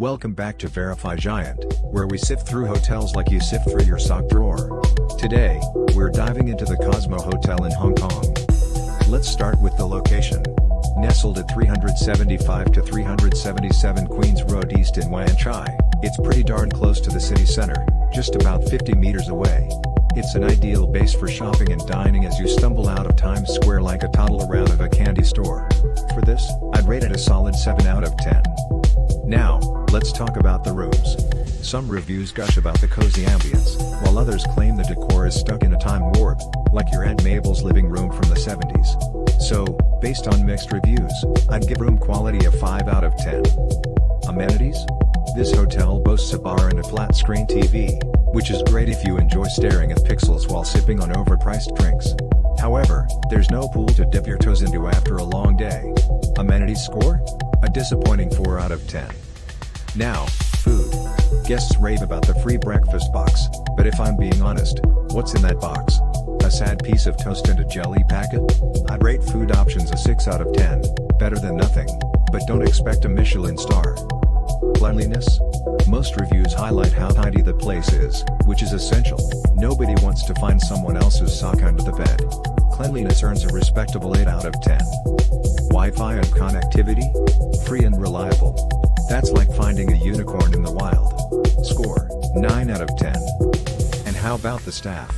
Welcome back to Verify Giant, where we sift through hotels like you sift through your sock drawer. Today, we're diving into the Cosmo Hotel in Hong Kong. Let's start with the location. Nestled at 375 to 377 Queens Road East in Wan Chai, it's pretty darn close to the city center, just about 50 meters away. It's an ideal base for shopping and dining as you stumble out of Times Square like a toddler out of a candy store. For this, I'd rate it a solid 7 out of 10. Now, let's talk about the rooms. Some reviews gush about the cozy ambience, while others claim the decor is stuck in a time warp, like your Aunt Mabel's living room from the 70s. So, based on mixed reviews, I'd give room quality a 5 out of 10. Amenities? This hotel boasts a bar and a flat screen TV, which is great if you enjoy staring at pixels while sipping on overpriced drinks. However, there's no pool to dip your toes into after a long day. Amenities score? A disappointing 4 out of 10. Now, food. Guests rave about the free breakfast box, but if I'm being honest, what's in that box? A sad piece of toast and a jelly packet? I'd rate food options a 6 out of 10, better than nothing, but don't expect a Michelin star. Cleanliness? Most reviews highlight how tidy the place is, which is essential. Nobody wants to find someone else's sock under the bed. Cleanliness earns a respectable 8 out of 10. Wi-Fi and connectivity? Free and reliable. That's like finding a unicorn in the wild. Score, 9 out of 10. And how about the staff?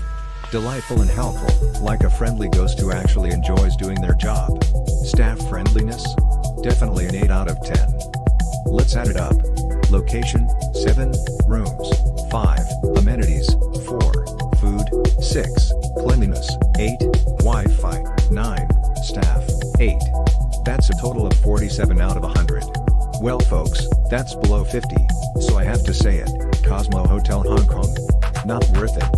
Delightful and helpful, like a friendly ghost who actually enjoys doing their job. Staff friendliness? Definitely an 8 out of 10. Let's add it up. Location, 7, rooms, 5, amenities, 4, food, 6, cleanliness, 8, Wi-Fi, 9, staff, 8. That's a total of 47 out of 100. Well folks, that's below 50, so I have to say it, Cosmo Hotel Hong Kong. Not worth it.